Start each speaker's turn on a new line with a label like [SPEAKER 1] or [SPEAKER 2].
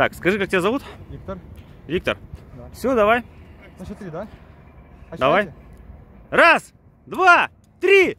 [SPEAKER 1] Так, скажи, как тебя зовут?
[SPEAKER 2] Виктор.
[SPEAKER 1] Виктор.
[SPEAKER 2] Да.
[SPEAKER 1] Все, давай.
[SPEAKER 2] Ну, На счет три, да? А
[SPEAKER 1] Давай.
[SPEAKER 2] считайте?
[SPEAKER 1] Раз, два, три.